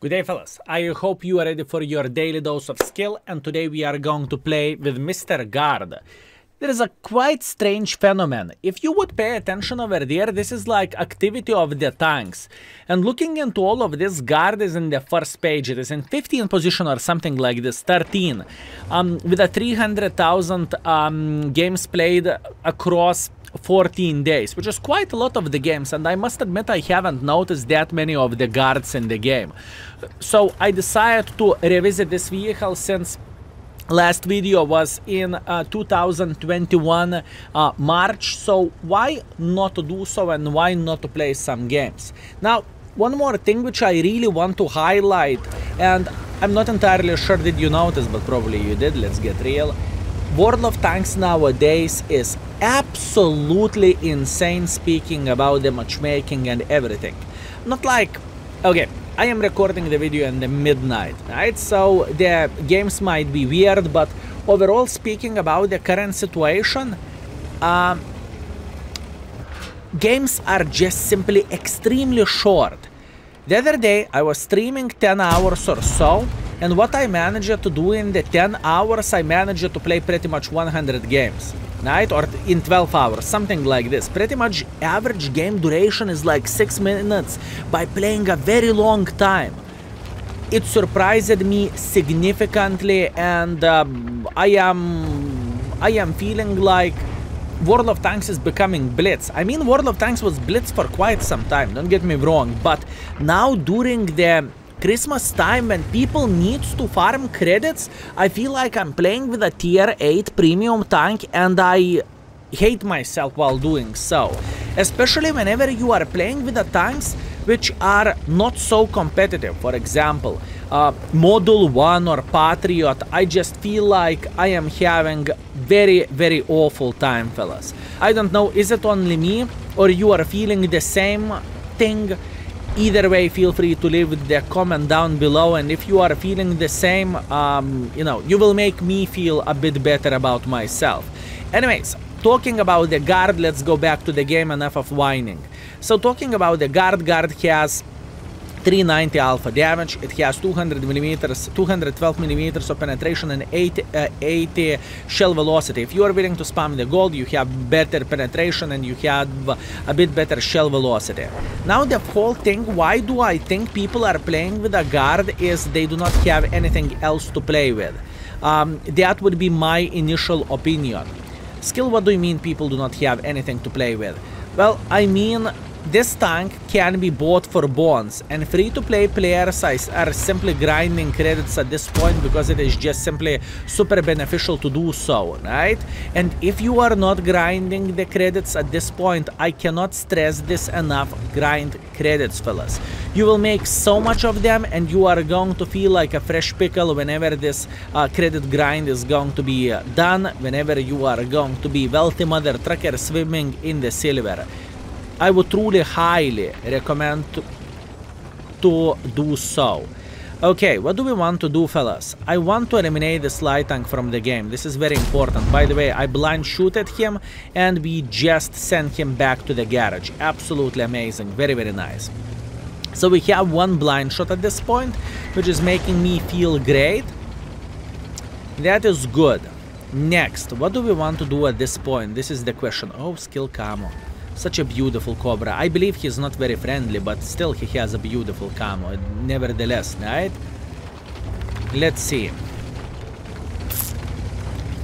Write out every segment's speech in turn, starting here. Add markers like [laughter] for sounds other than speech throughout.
Good day fellas, I hope you are ready for your daily dose of skill and today we are going to play with Mr. Guard. There is a quite strange phenomenon. If you would pay attention over there, this is like activity of the tanks. And looking into all of this, Guard is in the first page. It is in 15 position or something like this, 13. Um, with a 300,000 um, games played across 14 days, which is quite a lot of the games, and I must admit I haven't noticed that many of the guards in the game. So I decided to revisit this vehicle since last video was in uh, 2021 uh, March, so why not do so and why not to play some games? Now, one more thing which I really want to highlight, and I'm not entirely sure did you notice, but probably you did, let's get real. World of Tanks nowadays is absolutely insane speaking about the matchmaking and everything. Not like, okay, I am recording the video in the midnight, right? So the games might be weird, but overall speaking about the current situation, um, games are just simply extremely short. The other day I was streaming 10 hours or so and what I managed to do in the 10 hours, I managed to play pretty much 100 games. Right? Or in 12 hours, something like this. Pretty much average game duration is like 6 minutes by playing a very long time. It surprised me significantly and um, I am I am feeling like World of Tanks is becoming Blitz. I mean, World of Tanks was Blitz for quite some time, don't get me wrong, but now during the Christmas time when people need to farm credits, I feel like I'm playing with a tier 8 premium tank and I hate myself while doing so. Especially whenever you are playing with the tanks which are not so competitive. For example, uh, Model 1 or Patriot, I just feel like I am having very, very awful time, fellas. I don't know, is it only me or you are feeling the same thing? Either way, feel free to leave the comment down below. And if you are feeling the same, um, you know, you will make me feel a bit better about myself. Anyways, talking about the guard, let's go back to the game, enough of whining. So talking about the guard, guard has 390 alpha damage. It has 200 millimeters, 212 millimeters of penetration and 80, uh, 80 shell velocity. If you are willing to spam the gold, you have better penetration and you have a bit better shell velocity. Now the whole thing, why do I think people are playing with a guard is they do not have anything else to play with. Um, that would be my initial opinion. Skill, what do you mean people do not have anything to play with? Well, I mean this tank can be bought for bonds and free-to-play players are simply grinding credits at this point because it is just simply super beneficial to do so, right? And if you are not grinding the credits at this point, I cannot stress this enough, grind credits, fellas. You will make so much of them and you are going to feel like a fresh pickle whenever this uh, credit grind is going to be uh, done, whenever you are going to be wealthy mother trucker swimming in the silver. I would truly highly recommend to, do so. Okay, what do we want to do, fellas? I want to eliminate the slide tank from the game. This is very important. By the way, I blind shoot at him and we just send him back to the garage. Absolutely amazing. Very, very nice. So we have one blind shot at this point, which is making me feel great. That is good. Next, what do we want to do at this point? This is the question. Oh, skill camo. Such a beautiful Cobra. I believe he's not very friendly, but still he has a beautiful camo, nevertheless, right? Let's see.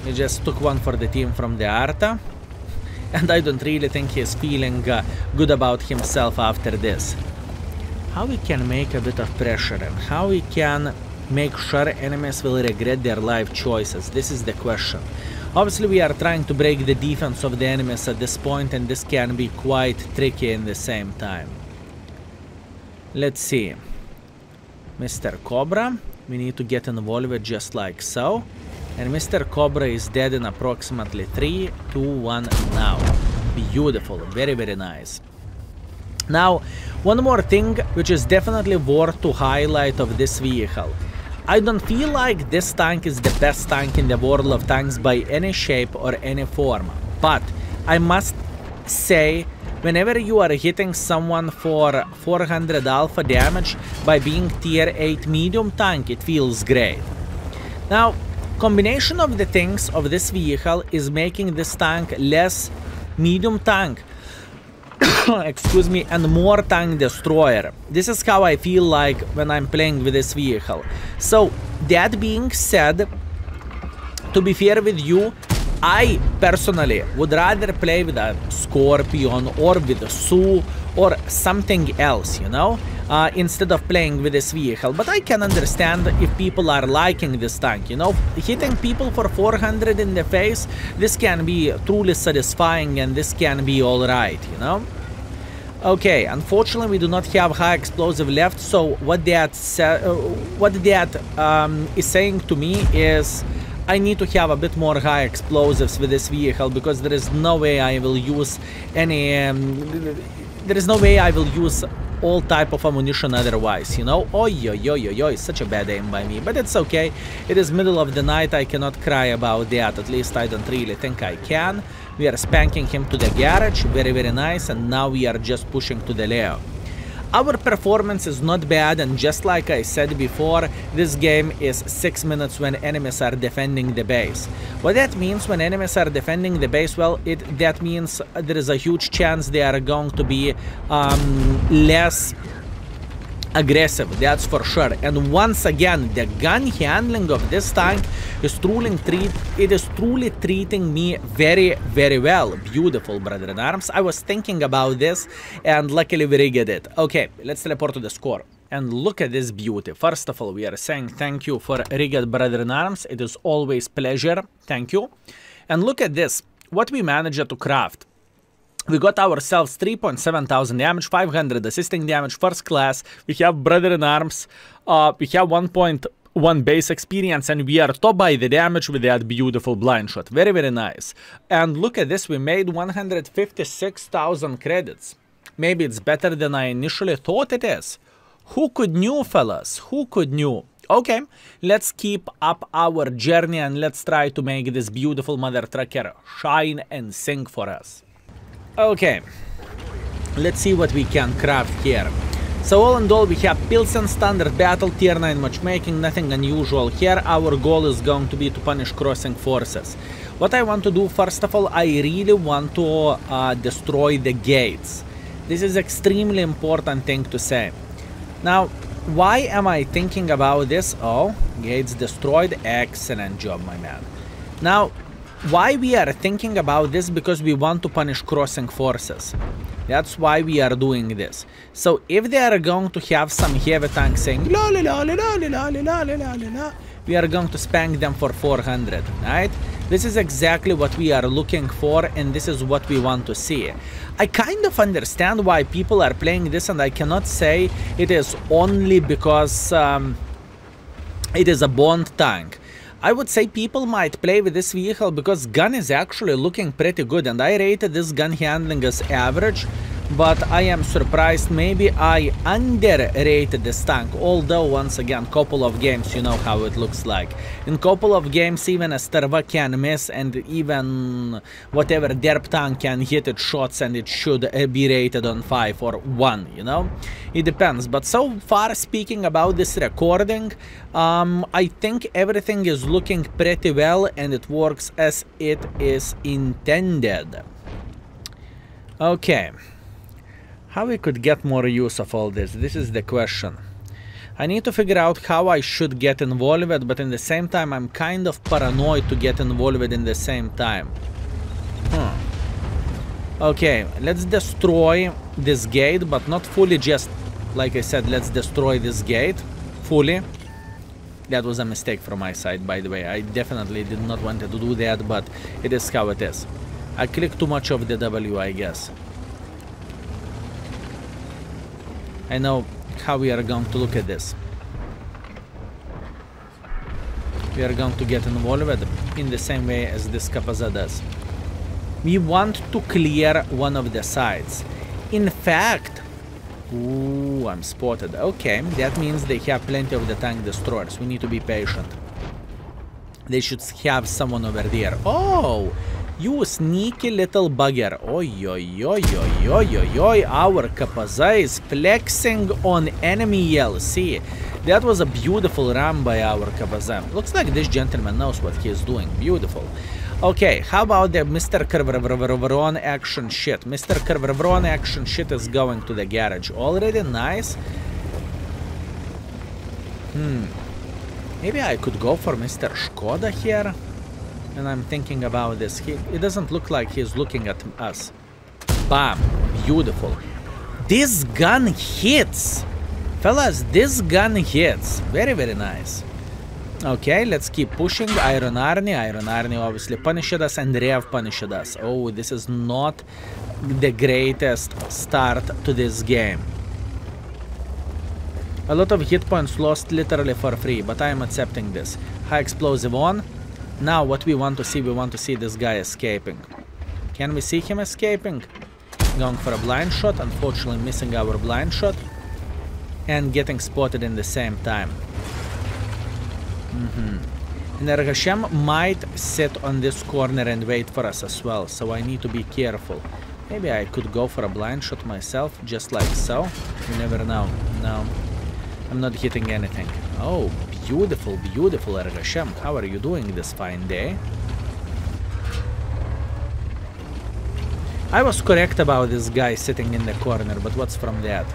He just took one for the team from the Arta. [laughs] And I don't really think he's feeling uh, good about himself after this. How we can make a bit of pressure and how we can make sure enemies will regret their life choices. This is the question. Obviously we are trying to break the defense of the enemies at this point and this can be quite tricky in the same time. Let's see. Mr. Cobra, we need to get involved just like so. And Mr. Cobra is dead in approximately 3, 2, 1 now. Beautiful, very very nice. Now, one more thing which is definitely worth to highlight of this vehicle. I don't feel like this tank is the best tank in the world of tanks by any shape or any form, but I must say Whenever you are hitting someone for 400 alpha damage by being tier 8 medium tank, it feels great. Now, combination of the things of this vehicle is making this tank less medium tank [coughs] excuse me, and more tank destroyer. This is how I feel like when I'm playing with this vehicle. So, that being said, to be fair with you, I personally would rather play with a Scorpion or with a Su or something else, you know, uh, instead of playing with this vehicle. But I can understand if people are liking this tank, you know, hitting people for 400 in the face, this can be truly satisfying and this can be alright, you know. Okay, unfortunately we do not have high explosive left, so what that uh, what that um, is saying to me is I need to have a bit more high explosives with this vehicle because there is no way I will use any um, there is no way I will use all type of ammunition otherwise, you know? Oi, oi, oi, oi, oi, such a bad aim by me, but it's okay. It is middle of the night, I cannot cry about that, at least I don't really think I can. We are spanking him to the garage, very, very nice, and now we are just pushing to the Leo. Our performance is not bad and just like I said before, this game is 6 minutes when enemies are defending the base. What that means when enemies are defending the base, well, it that means there is a huge chance they are going to be um, less aggressive, that's for sure. And once again, the gun handling of this tank is truly treat it is truly treating me very, very well. Beautiful, brother in arms. I was thinking about this and luckily we rigged it. Okay, let's teleport to the score. And look at this beauty. First of all, we are saying thank you for rigged brother in arms. It is always pleasure. Thank you. And look at this. What we managed to craft we got ourselves 3.7 thousand damage, 500 assisting damage, first class. We have Brother in Arms. Uh, we have 1.1 base experience and we are top by the damage with that beautiful blind shot. Very, very nice. And look at this, we made 156,000 credits. Maybe it's better than I initially thought it is. Who could knew, fellas? Who could knew? Okay, let's keep up our journey and let's try to make this beautiful mother trucker shine and sing for us. Okay, let's see what we can craft here. So all in all we have Pilsen, Standard Battle, Tier 9 Matchmaking, nothing unusual here. Our goal is going to be to punish crossing forces. What I want to do, first of all, I really want to uh, destroy the gates. This is extremely important thing to say. Now, why am I thinking about this? Oh, gates destroyed. Excellent job, my man. Now, why we are thinking about this? Because we want to punish crossing forces. That's why we are doing this. So if they are going to have some heavy tank saying la la la la la la la la we are going to spank them for 400, right? This is exactly what we are looking for and this is what we want to see. I kind of understand why people are playing this and I cannot say it is only because um, it is a bond tank. I would say people might play with this vehicle because gun is actually looking pretty good and I rated this gun handling as average but I am surprised maybe I underrated this tank. Although once again couple of games you know how it looks like. In couple of games even a Sterva can miss and even whatever derp tank can hit its shots and it should be rated on 5 or 1 you know? It depends. But so far speaking about this recording um, I think everything is looking pretty well and it works as it is intended. Okay how we could get more use of all this? This is the question. I need to figure out how I should get involved, but in the same time I'm kind of paranoid to get involved in the same time. Hmm. Okay, let's destroy this gate, but not fully just, like I said, let's destroy this gate fully. That was a mistake from my side, by the way. I definitely did not want to do that, but it is how it is. I clicked too much of the W, I guess. I know how we are going to look at this. We are going to get involved in the same way as this Capaza does. We want to clear one of the sides. In fact, ooh, I'm spotted. Okay, that means they have plenty of the tank destroyers. We need to be patient. They should have someone over there. Oh, You sneaky little bugger. Oi, oi, oi, oi, oi, oi, oi. Our Kapaza is flexing on enemy LC. That was a beautiful run by our Kapaza. Looks like this gentleman knows what he is doing. Beautiful. Okay, how about the Mr. Caernarvon action shit? Mr. Caernarvon action shit is going to the garage. Already nice. Hmm. Maybe I could go for Mr. Skoda here? And I'm thinking about this. He, it doesn't look like he's looking at us. Bam. Beautiful. This gun hits! Fellas, this gun hits. Very, very nice. Okay, let's keep pushing. Iron Arnie. Iron Arnie obviously punished us and Rev punished us. Oh, this is not the greatest start to this game. A lot of hit points lost literally for free, but I am accepting this. High explosive on. Now what we want to see, we want to see this guy escaping. Can we see him escaping? Going for a blind shot, unfortunately missing our blind shot. And getting spotted in the same time. Mm -hmm. And Ergashem might sit on this corner and wait for us as well, so I need to be careful. Maybe I could go for a blind shot myself, just like so. You never know. No. I'm not hitting anything. Oh, Beautiful, beautiful, Ergashem. How are you doing this fine day? I was correct about this guy sitting in the corner, but what's from that?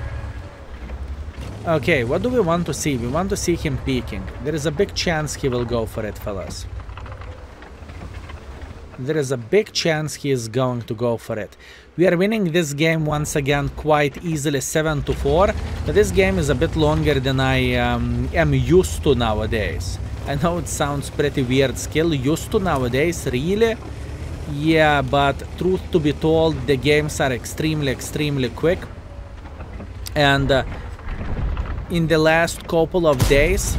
Okay, what do we want to see? We want to see him peeking. There is a big chance he will go for it, fellas there is a big chance he is going to go for it. We are winning this game once again quite easily 7 to 4, but this game is a bit longer than I um, am used to nowadays. I know it sounds pretty weird skill, used to nowadays, really? Yeah, but truth to be told, the games are extremely, extremely quick. And uh, in the last couple of days,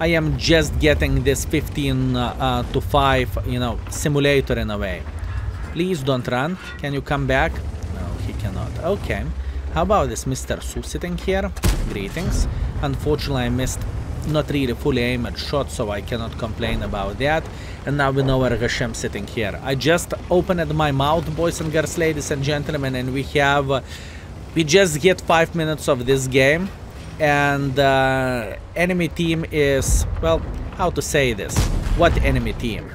I am just getting this 15 uh, uh, to 5, you know, simulator in a way. Please don't run. Can you come back? No, he cannot. Okay. How about this Mr. Su sitting here? Greetings. Unfortunately, I missed not really fully aimed shot, so I cannot complain about that. And now we know where Hashem sitting here. I just opened my mouth, boys and girls, ladies and gentlemen, and we have... Uh, we just get 5 minutes of this game and uh, enemy team is well how to say this? What enemy team?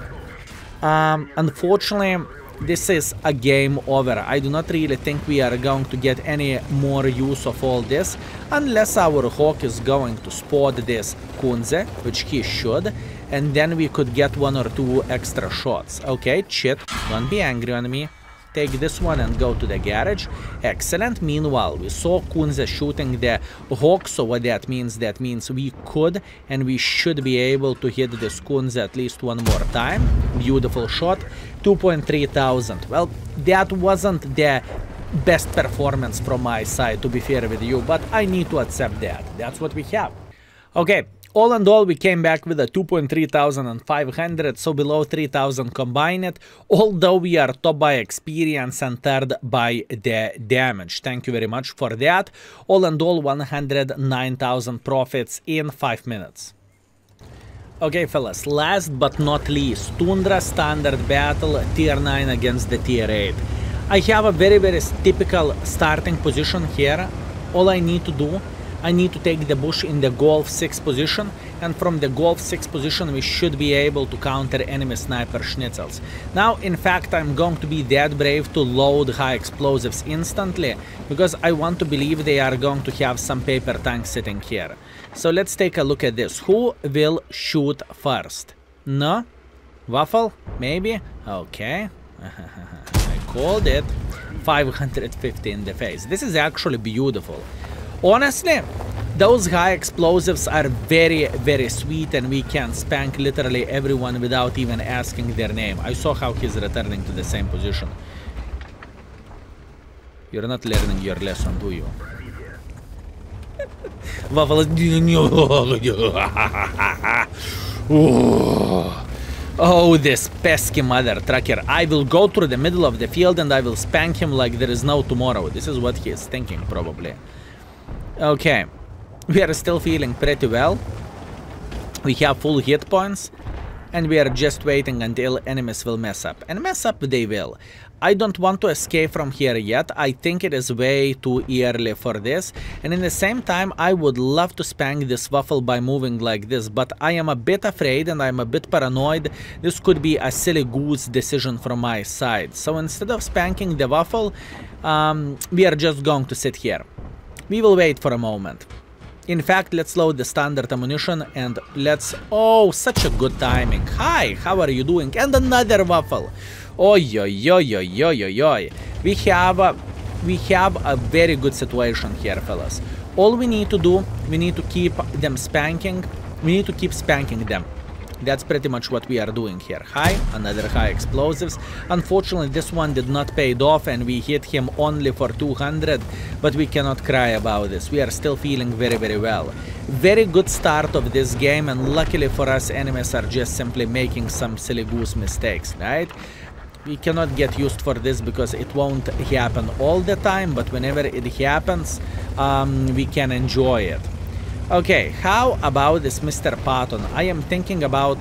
Um, unfortunately this is a game over. I do not really think we are going to get any more use of all this unless our hawk is going to spot this Kunze which he should and then we could get one or two extra shots. Okay chit don't be angry on me take this one and go to the garage. Excellent. Meanwhile, we saw Kunze shooting the Hawk, so what that means, that means we could and we should be able to hit this Kunze at least one more time. Beautiful shot. 2.3 thousand. Well, that wasn't the best performance from my side, to be fair with you, but I need to accept that. That's what we have. Okay, all in all, we came back with a 2,3500, so below 3000 combined, although we are top by experience and third by the damage. Thank you very much for that. All in all, 109,000 profits in 5 minutes. Okay, fellas, last but not least, Tundra Standard Battle Tier 9 against the Tier 8. I have a very, very typical starting position here. All I need to do I need to take the bush in the Golf 6 position and from the Golf 6 position we should be able to counter enemy sniper schnitzels. Now in fact I'm going to be that brave to load high explosives instantly because I want to believe they are going to have some paper tanks sitting here. So let's take a look at this. Who will shoot first? No? Waffle? Maybe? Okay. [laughs] I called it. 550 in the face. This is actually beautiful. Honestly, those high explosives are very, very sweet and we can spank literally everyone without even asking their name. I saw how he's returning to the same position. You're not learning your lesson, do you? [laughs] [laughs] oh, this pesky mother trucker. I will go through the middle of the field and I will spank him like there is no tomorrow. This is what he is thinking, probably. Okay. We are still feeling pretty well. We have full hit points. and we are just waiting until enemies will mess up. And mess up they will. I don't want to escape from here yet. I think it is way too early for this. And in the same time, I would love to spank this waffle by moving like this. But I am a bit afraid and I'm a bit paranoid. This could be a silly goose decision from my side. So instead of spanking the waffle, um, we are just going to sit here. We will wait for a moment. In fact, let's load the standard ammunition and let's... Oh, such a good timing. Hi, how are you doing? And another waffle. Oi, oi, oi, oi, oi, oi, oi. We have, a, we have a very good situation here, fellas. All we need to do, we need to keep them spanking. We need to keep spanking them. That's pretty much what we are doing here. High, another high explosives. Unfortunately, this one did not pay off and we hit him only for 200, but we cannot cry about this. We are still feeling very, very well. Very good start of this game and luckily for us, enemies are just simply making some silly goose mistakes, right? we cannot get used for this because it won't happen all the time but whenever it happens um, we can enjoy it Okay, how about this Mr. Patton? I am thinking about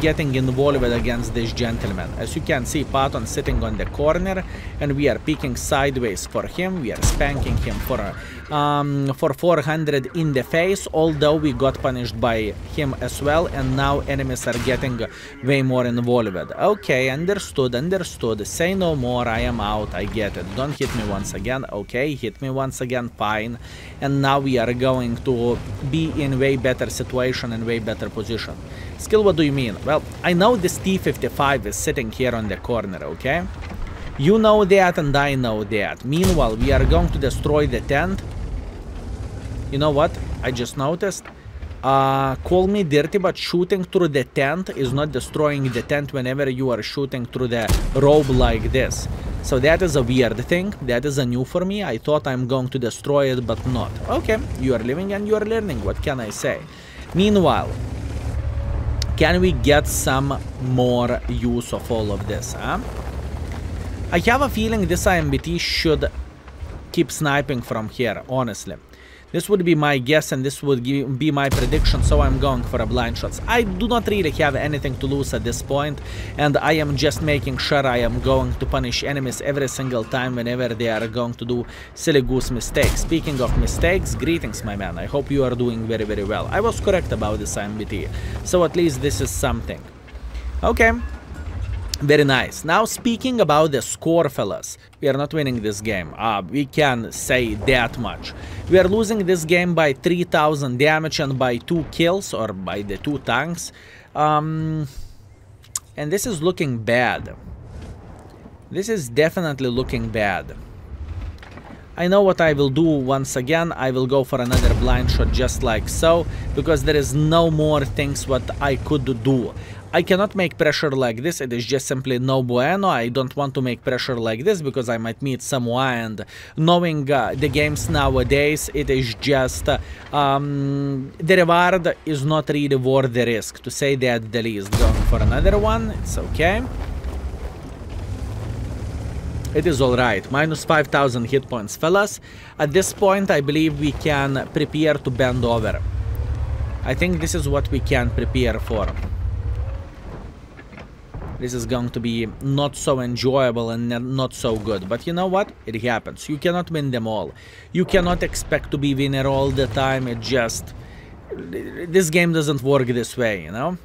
getting involved against this gentleman. As you can see, Patton sitting on the corner and we are peeking sideways for him. We are spanking him for um, for 400 in the face, although we got punished by him as well and now enemies are getting way more involved. Okay, understood, understood. Say no more, I am out, I get it. Don't hit me once again. Okay, hit me once again, fine. And now we are going to be in way better situation and way better position. Skill, what do you mean? Well, I know this T-55 is sitting here on the corner, okay? You know that and I know that. Meanwhile, we are going to destroy the tent. You know what? I just noticed. Uh, call me dirty, but shooting through the tent is not destroying the tent whenever you are shooting through the robe like this. So that is a weird thing. That is a new for me. I thought I'm going to destroy it, but not. Okay, you are living and you are learning. What can I say? Meanwhile, can we get some more use of all of this, huh? I have a feeling this IMBT should keep sniping from here, honestly. This would be my guess and this would be my prediction, so I'm going for a blind shots. I do not really have anything to lose at this point, and I am just making sure I am going to punish enemies every single time whenever they are going to do silly goose mistakes. Speaking of mistakes, greetings my man, I hope you are doing very very well. I was correct about this IMBT, so at least this is something. Okay, very nice. Now speaking about the score, fellas. We are not winning this game. Uh, we can say that much. We are losing this game by 3000 damage and by 2 kills, or by the 2 tanks. Um, and this is looking bad. This is definitely looking bad. I know what I will do once again, I will go for another blind shot just like so, because there is no more things what I could do. I cannot make pressure like this, it is just simply no bueno, I don't want to make pressure like this because I might meet someone and knowing uh, the games nowadays, it is just, uh, um, the reward is not really worth the risk, to say that the least. Going for another one, it's okay. It is alright, minus 5000 hit points, fellas. At this point, I believe we can prepare to bend over. I think this is what we can prepare for this is going to be not so enjoyable and not so good. But you know what? It happens. You cannot win them all. You cannot expect to be winner all the time. It just... This game doesn't work this way, you know?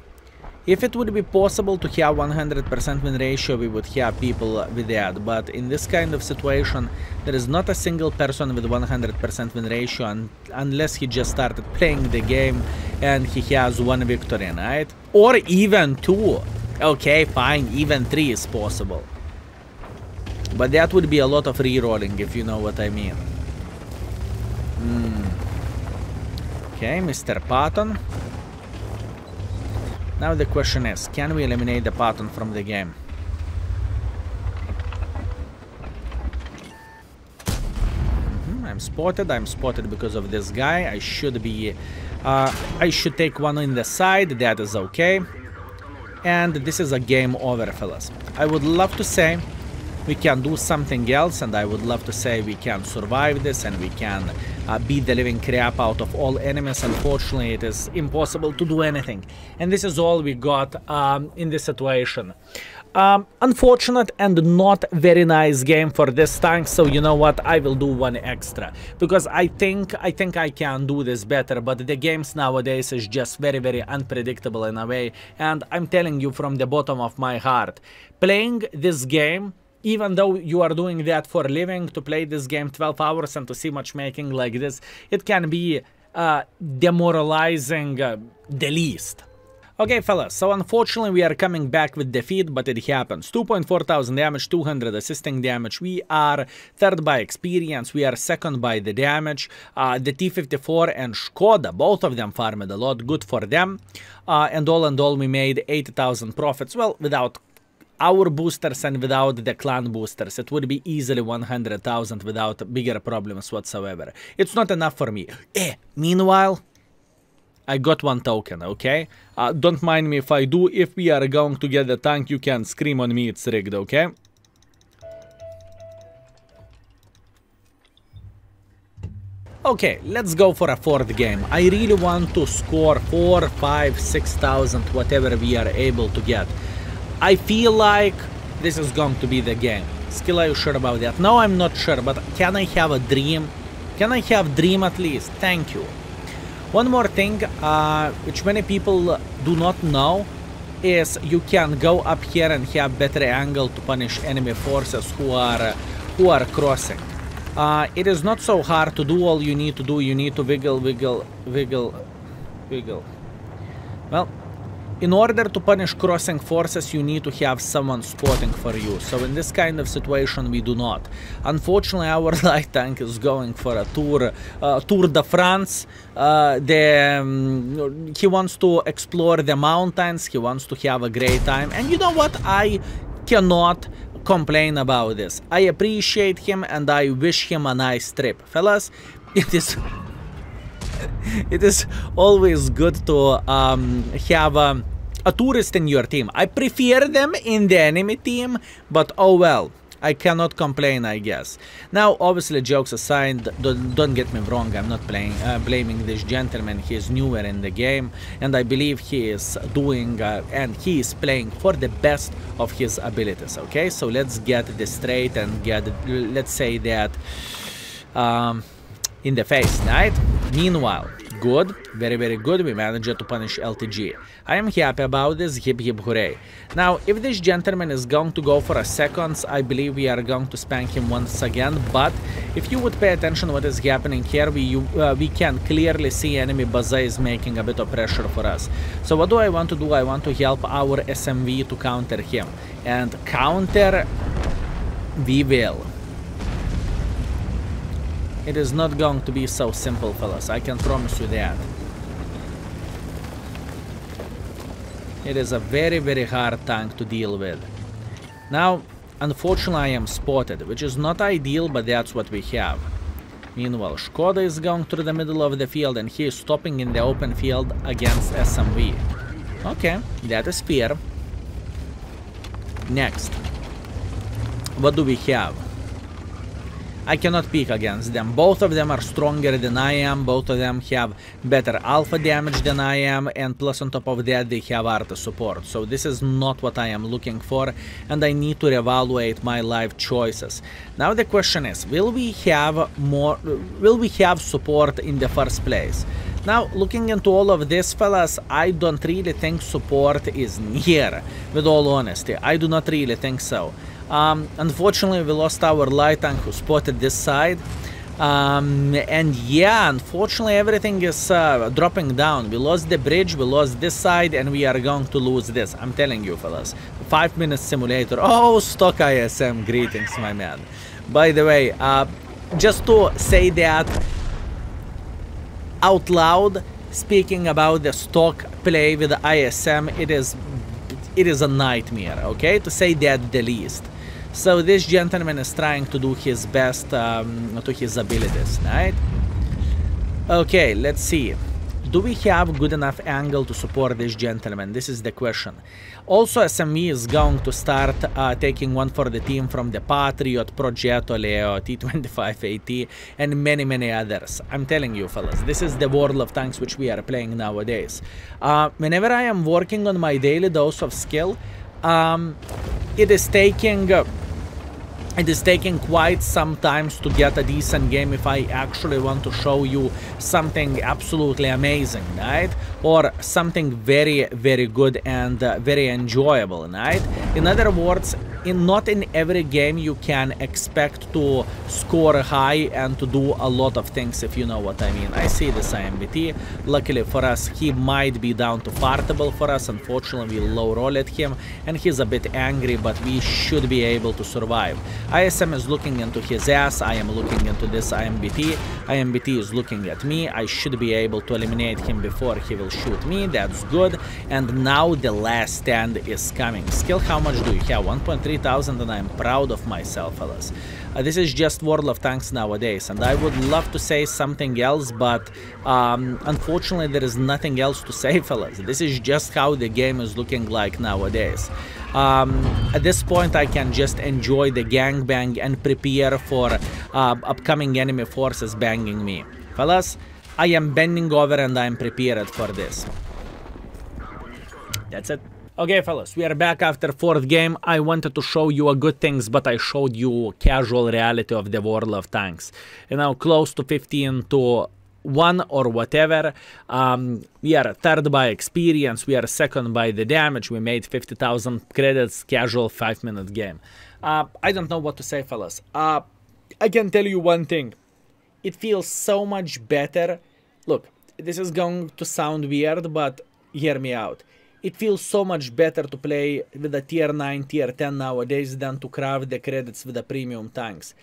If it would be possible to have 100% win ratio, we would have people with that, but in this kind of situation, there is not a single person with 100% win ratio un unless he just started playing the game and he has one victory, right? Or even two. Okay, fine, even 3 is possible. But that would be a lot of rerolling, if you know what I mean. Mm. Okay, Mr. Patton. Now the question is, can we eliminate the Patton from the game? Mm -hmm, I'm spotted, I'm spotted because of this guy. I should be... Uh, I should take one in the side, that is okay and this is a game over fellas I would love to say we can do something else and I would love to say we can survive this and we can uh, beat the living crap out of all enemies. Unfortunately, it is impossible to do anything. And this is all we got um, in this situation. Um, unfortunate and not very nice game for this tank, so you know what, I will do one extra. Because I think I think I can do this better, but the games nowadays is just very very unpredictable in a way. And I'm telling you from the bottom of my heart, playing this game even though you are doing that for a living, to play this game 12 hours and to see matchmaking like this, it can be uh, demoralizing uh, the least. Okay, fellas, so unfortunately we are coming back with defeat, but it happens. 2.4 thousand damage, 200 assisting damage. We are third by experience, we are second by the damage. Uh, the T-54 and Skoda, both of them farmed a lot, good for them. Uh, and all and all, we made 8000 profits. Well, without our boosters and without the clan boosters, it would be easily 100,000 without bigger problems whatsoever. It's not enough for me. Eh, meanwhile, I got one token, okay? Uh, don't mind me if I do. If we are going to get the tank, you can scream on me, it's rigged, okay? Okay, let's go for a fourth game. I really want to score 4, 5, 6,000, whatever we are able to get. I feel like this is going to be the game. Skill, are you sure about that? No, I'm not sure, but can I have a dream? Can I have dream at least? Thank you. One more thing, uh, which many people do not know, is you can go up here and have better angle to punish enemy forces who are who are crossing. Uh, it is not so hard to do all you need to do. You need to wiggle, wiggle, wiggle, wiggle. Well, in order to punish crossing forces, you need to have someone spotting for you. So in this kind of situation, we do not. Unfortunately, our [laughs] light tank is going for a tour, uh, Tour de France. Uh, the, um, he wants to explore the mountains. He wants to have a great time. And you know what? I cannot complain about this. I appreciate him and I wish him a nice trip. Fellas, [laughs] it is [laughs] it is always good to um, have a, tourist in your team. I prefer them in the enemy team, but oh well. I cannot complain, I guess. Now, obviously, jokes aside, don't, don't get me wrong, I'm not playing, uh, blaming this gentleman. He is newer in the game, and I believe he is doing uh, and he is playing for the best of his abilities. Okay, so let's get this straight and get, let's say that. Um, in the face, right? Meanwhile, good, very very good, we managed to punish LTG. I am happy about this, hip hip hooray. Now, if this gentleman is going to go for a seconds, I believe we are going to spank him once again, but if you would pay attention what is happening here, we, you, uh, we can clearly see enemy Baza is making a bit of pressure for us. So what do I want to do? I want to help our SMV to counter him. And counter, we will. It is not going to be so simple, fellas. I can promise you that. It is a very, very hard tank to deal with. Now, unfortunately, I am spotted, which is not ideal, but that's what we have. Meanwhile, Skoda is going through the middle of the field and he is stopping in the open field against SMV. Okay, that is fair. Next. What do we have? I cannot pick against them. Both of them are stronger than I am, both of them have better alpha damage than I am, and plus on top of that they have art support. So this is not what I am looking for, and I need to reevaluate my life choices. Now the question is, will we have more, will we have support in the first place? Now, looking into all of this, fellas, I don't really think support is near, with all honesty. I do not really think so. Um, unfortunately, we lost our light tank who spotted this side. Um, and yeah, unfortunately, everything is uh, dropping down. We lost the bridge, we lost this side, and we are going to lose this. I'm telling you, fellas. Five minutes simulator. Oh, stock ISM. Greetings, my man. By the way, uh, just to say that out loud, speaking about the stock play with ISM, it is it is a nightmare, okay? To say that the least. So this gentleman is trying to do his best um, to his abilities, right? Okay, let's see. do we have good enough angle to support this gentleman? This is the question. Also, SME is going to start uh, taking one for the team from the Patriot, Progetto, Leo, T25AT, and many, many others. I'm telling you, fellas, this is the World of Tanks which we are playing nowadays. Uh, whenever I am working on my daily dose of skill, um, it is taking... Uh, it is taking quite some time to get a decent game if I actually want to show you something absolutely amazing, right? Or something very, very good and uh, very enjoyable, right? In other words, in not in every game you can expect to score high and to do a lot of things if you know what I mean. I see this IMBT. Luckily for us, he might be down to fartable for us. Unfortunately, we low roll at him and he's a bit angry, but we should be able to survive. ISM is looking into his ass. I am looking into this IMBT. IMBT is looking at me. I should be able to eliminate him before he will shoot me. That's good. And now the last stand is coming. Skill, how much do you have? 1.3 3000 and I'm proud of myself, fellas. Uh, this is just World of Tanks nowadays, and I would love to say something else, but um, unfortunately there is nothing else to say, [laughs] fellas. This is just how the game is looking like nowadays. Um, at this point, I can just enjoy the gangbang and prepare for uh, upcoming enemy forces banging me. Fellas, I am bending over and I am prepared for this. That's it. Okay, fellas, we are back after fourth game. I wanted to show you a good things, but I showed you casual reality of the World of Tanks. You know, close to 15 to 1 or whatever. Um, we are third by experience, we are second by the damage. We made 50,000 credits, casual 5 minute game. Uh, I don't know what to say, fellas. Uh, I can tell you one thing. It feels so much better. Look, this is going to sound weird, but hear me out it feels so much better to play with a tier 9, tier 10 nowadays than to craft the credits with the premium tanks.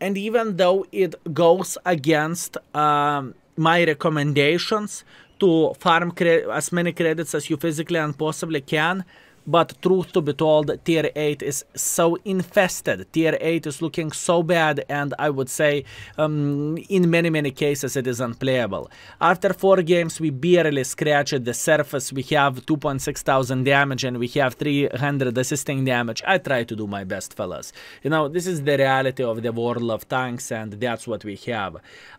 And even though it goes against um, my recommendations to farm as many credits as you physically and possibly can, but truth to be told, tier 8 is so infested. Tier 8 is looking so bad and I would say um, in many many cases it is unplayable. After 4 games we barely scratched the surface. We have 2.6 thousand damage and we have 300 assisting damage. I try to do my best fellas. You know, this is the reality of the world of tanks and that's what we have.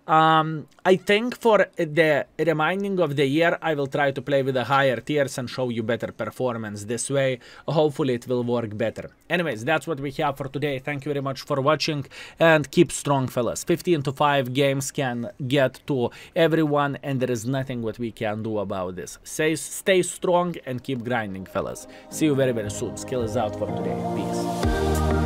Um, I think for the remaining of the year I will try to play with the higher tiers and show you better performance this way. Hopefully it will work better. Anyways, that's what we have for today. Thank you very much for watching and keep strong fellas. 15 to 5 games can get to everyone and there is nothing what we can do about this. Stay, stay strong and keep grinding fellas. See you very very soon. Skill is out for today. Peace.